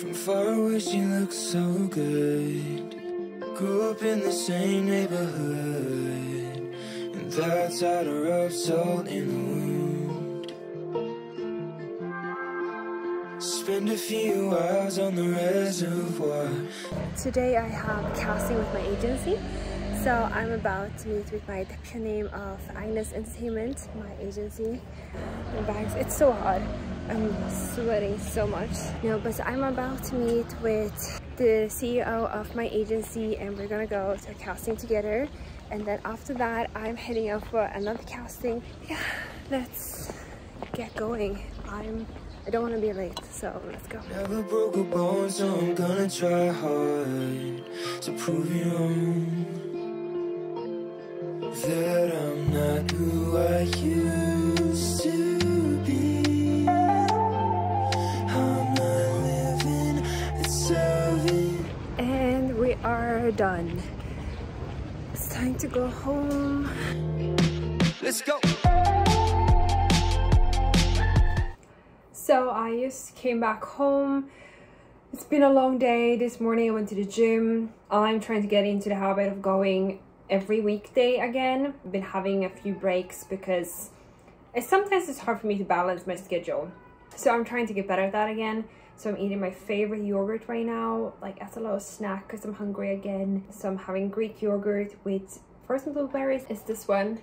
From far away, she looks so good. Grew up in the same neighborhood, and that's how to rub salt in the wound. Spend a few hours on the reservoir. Today I have casting with my agency. So I'm about to meet with my deputy name of Agnes Entertainment, my agency. My bags, it's so hot. I'm sweating so much. No, but I'm about to meet with the CEO of my agency and we're gonna go to a casting together. And then after that, I'm heading out for another casting. Yeah, let's get going. I'm I don't want to be late, so let's go. Never broke a bone, so I'm gonna try hard to prove you wrong. That I'm not who I used to go home. Let's go. So I just came back home. It's been a long day. This morning I went to the gym. I'm trying to get into the habit of going every weekday again. I've been having a few breaks because it's sometimes it's hard for me to balance my schedule. So I'm trying to get better at that again. So I'm eating my favorite yogurt right now, like as a little snack because I'm hungry again. So I'm having Greek yogurt with frozen blueberries. is this one.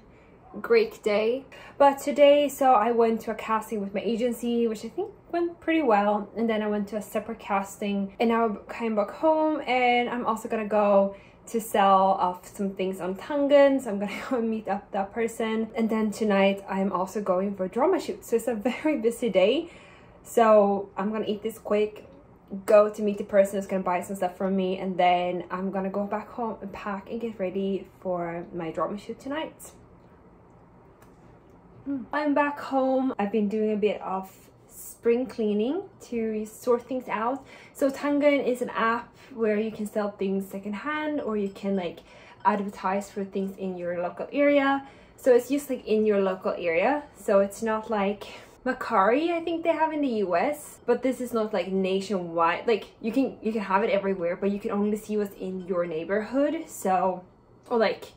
Greek day. But today, so I went to a casting with my agency, which I think went pretty well. And then I went to a separate casting and now I came back home and I'm also gonna go to sell off some things on Danggeun. So I'm gonna go and meet up that person. And then tonight I'm also going for drama shoot. So it's a very busy day. So I'm gonna eat this quick, go to meet the person who's gonna buy some stuff from me, and then I'm gonna go back home and pack and get ready for my drama shoot tonight. Hmm. I'm back home. I've been doing a bit of spring cleaning to sort things out. So Danggeun is an app where you can sell things secondhand or you can like advertise for things in your local area. So it's just like in your local area. So it's not like Mercari I think they have in the US, but this is not like nationwide. Like you can you can have it everywhere, but you can only see what's in your neighborhood. So or like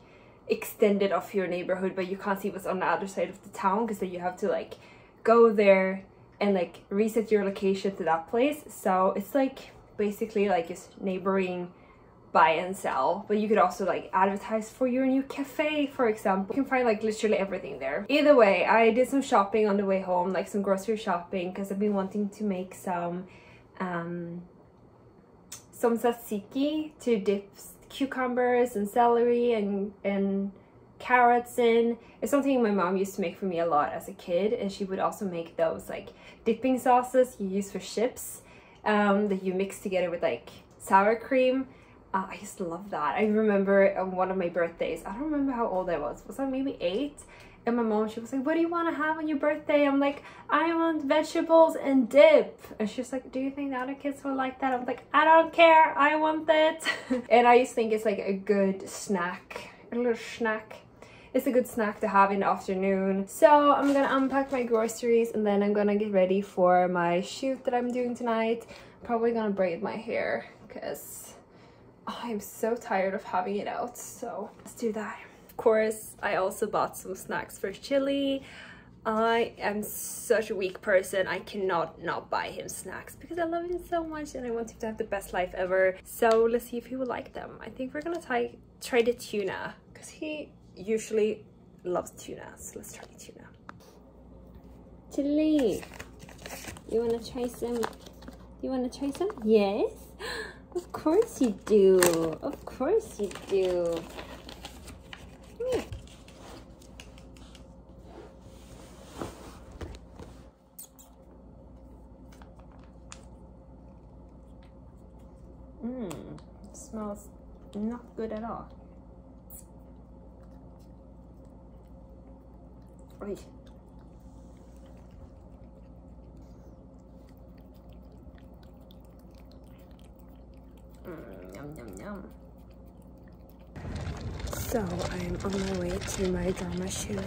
extended off your neighborhood but you can't see what's on the other side of the town because then you have to like go there and like reset your location to that place so it's like basically like just neighboring buy and sell but you could also like advertise for your new cafe for example. You can find like literally everything there. Either way i did some shopping on the way home like some grocery shopping because i've been wanting to make some um some tzatziki to dip cucumbers and celery and and carrots in. It's something my mom used to make for me a lot as a kid and she would also make those like dipping sauces you use for chips um, that you mix together with like sour cream uh, I used to love that. I remember on one of my birthdays I don't remember how old I was was I maybe eight? And my mom she was like what do you want to have on your birthday? I'm like i want vegetables and dip. And she's like do you think the other kids will like that? I'm like i don't care. I want it and i just think it's like a good snack a little snack. It's a good snack to have in the afternoon. So i'm gonna unpack my groceries and then i'm gonna get ready for my shoot that i'm doing tonight. Probably gonna braid my hair because i'm so tired of having it out so let's do that of course, I also bought some snacks for Chilli. I am such a weak person. I cannot not buy him snacks because I love him so much and I want him to have the best life ever. So let's see if he will like them. I think we're gonna try, try the tuna because he usually loves tuna. So let's try the tuna. Chilli, you wanna try some? You wanna try some? Yes? Of course you do. Of course you do. Mmm, smells not good at all. So I'm on my way to my drama shoot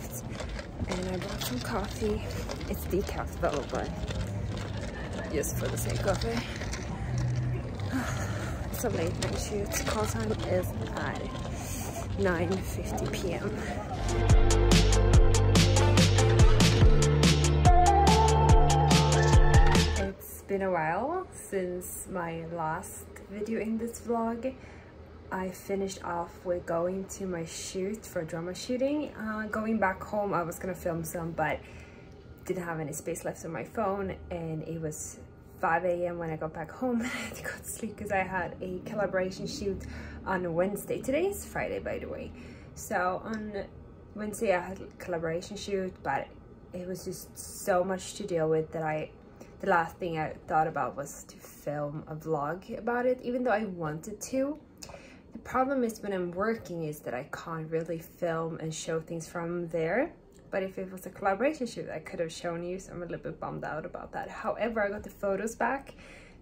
and I bought some coffee. It's decaf though, but just for the sake of it. it's a late night shoot. Call time is at 9.50 p.m. It's been a while since my last video in this vlog. I finished off with going to my shoot for drama shooting. Uh, going back home, I was gonna film some, but didn't have any space left on my phone and it was 5 a.m. when I got back home and I had to go to sleep because I had a collaboration shoot on Wednesday. Today is Friday, by the way. So on Wednesday I had a collaboration shoot, but it was just so much to deal with that I, the last thing I thought about was to film a vlog about it, even though I wanted to. The problem is when I'm working is that I can't really film and show things from there. But if it was a collaboration shoot I could have shown you so I'm a little bit bummed out about that. However I got the photos back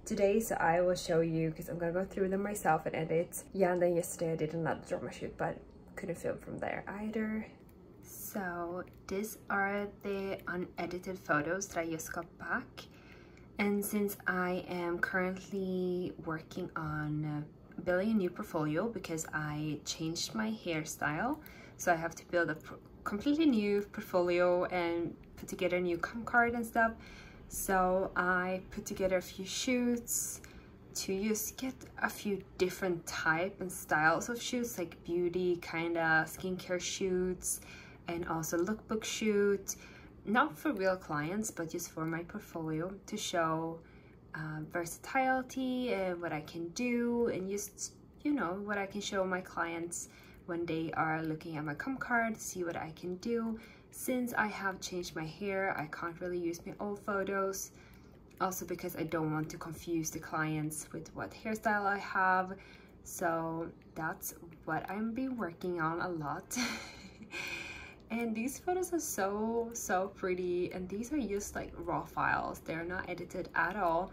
today so I will show you because I'm gonna go through them myself and edit. Yeah and then yesterday I did another drama shoot but couldn't film from there either. So these are the unedited photos that I just got back. And since I am currently working on building a new portfolio because I changed my hairstyle so I have to build a completely new portfolio and put together a new comp card and stuff. So I put together a few shoots to just get a few different type and styles of shoots like beauty kind of skincare shoots and also lookbook shoot not for real clients but just for my portfolio to show uh, versatility and what I can do and just you know what I can show my clients when they are looking at my comp card, see what I can do. Since I have changed my hair, I can't really use my old photos. Also because I don't want to confuse the clients with what hairstyle I have. So that's what I'm been working on a lot. and these photos are so, so pretty. And these are just like raw files. They're not edited at all.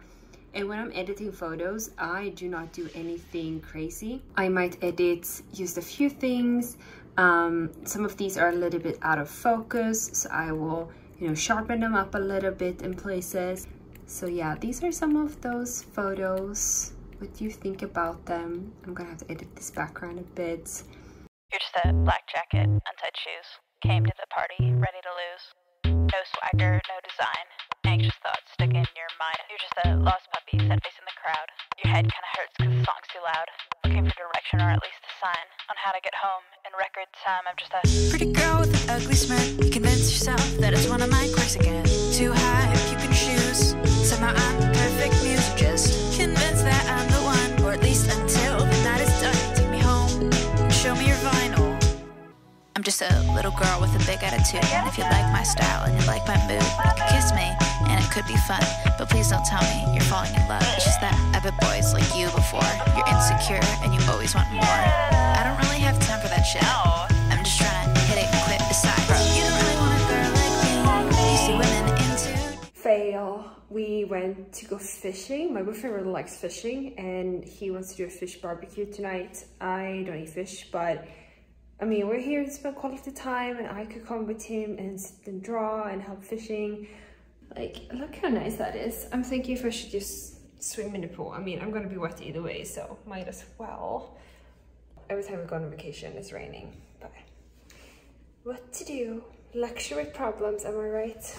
And when I'm editing photos, I do not do anything crazy. I might edit just a few things. Um, some of these are a little bit out of focus, so I will, you know, sharpen them up a little bit in places. So yeah, these are some of those photos. What do you think about them? I'm gonna have to edit this background a bit. You're just a black jacket, untied shoes. Came to the party, ready to lose. No swagger, no design anxious thoughts stuck in your mind. You're just a lost puppy set facing the crowd. Your head kinda hurts cause the song's too loud. Looking for direction or at least a sign on how to get home. In record time, I'm just a pretty girl with an ugly smirk. You convince I'm just a little girl with a big attitude. And if you like my style and you like my mood, you can kiss me and it could be fun. But please don't tell me you're falling in love. It's just that I've been boys like you before. You're insecure and you always want more. I don't really have time for that shit. I'm just trying to hit it and quit beside. You don't really want a girl like me. You see women into. Fail. We went to go fishing. My boyfriend really likes fishing and he wants to do a fish barbecue tonight. I don't eat fish, but I mean, we're here to spend quality time and I could come with him and sit and draw and help fishing. Like, look how nice that is. I'm thinking if I should just swim in the pool. I mean, I'm gonna be wet either way, so might as well. Every time we go on vacation, it's raining, but what to do? Luxury problems, am I right?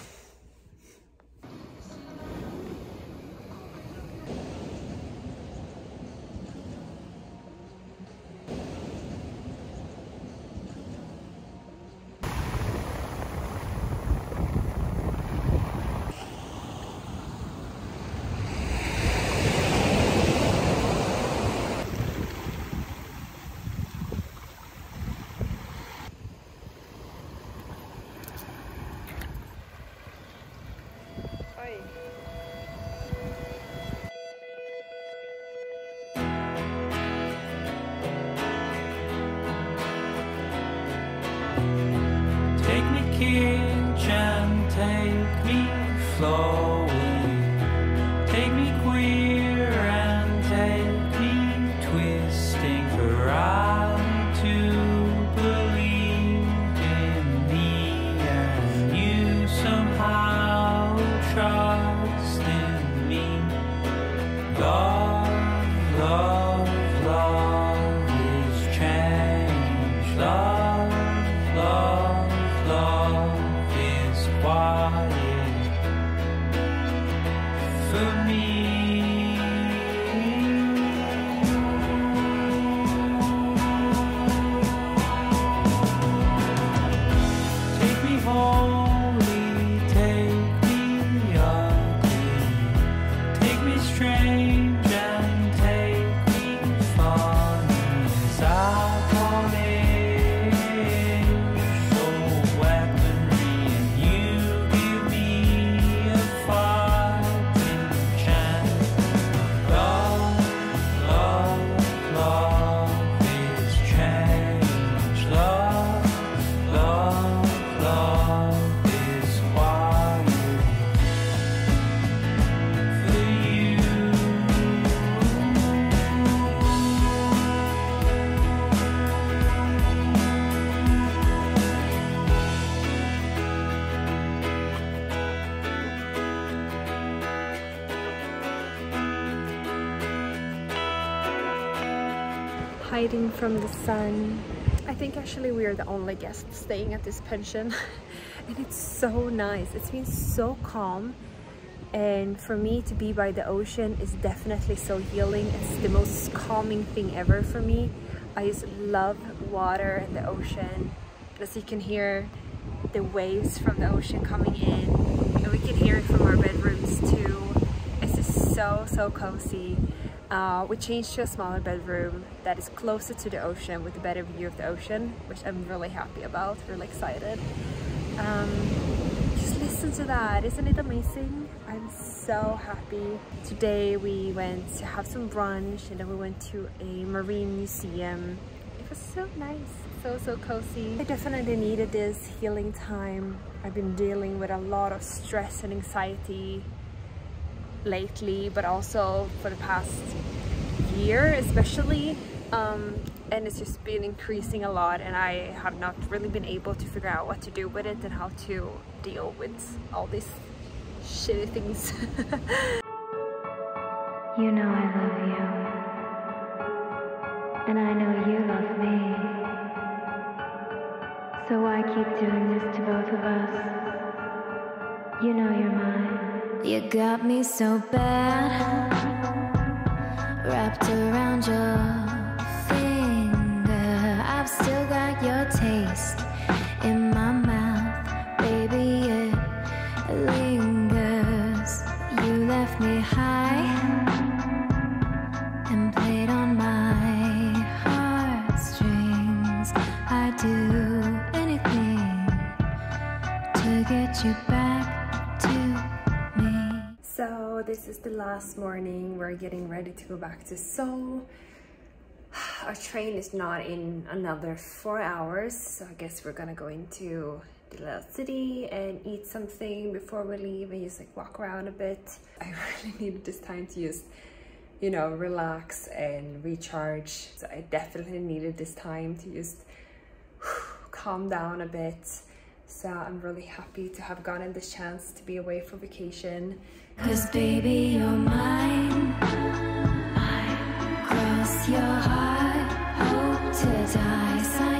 Take me flowing, hiding from the sun. I think actually we are the only guests staying at this pension and it's so nice. It's been so calm and for me to be by the ocean is definitely so healing. It's the most calming thing ever for me. I just love water and the ocean. As you can hear the waves from the ocean coming in and we can hear it from our bedrooms too. It's just so so cozy. Uh, we changed to a smaller bedroom that is closer to the ocean with a better view of the ocean, which I'm really happy about, really excited. Um, just listen to that, isn't it amazing? I'm so happy. Today we went to have some brunch and then we went to a marine museum. It was so nice, so, so cozy. I definitely needed this healing time. I've been dealing with a lot of stress and anxiety lately but also for the past year especially um, and it's just been increasing a lot and I have not really been able to figure out what to do with it and how to deal with all these shitty things You know I love you. And I know you love me. So why keep doing this to both of us? You know you're mine. You got me so bad, this is the last morning. We're getting ready to go back to Seoul. Our train is not in another four hours so I guess we're gonna go into the little city and eat something before we leave and just like walk around a bit. I really needed this time to just you know relax and recharge. So I definitely needed this time to just calm down a bit so I'm really happy to have gotten this chance to be away for vacation. Cause baby, you're mine. Cross your heart, hope to die.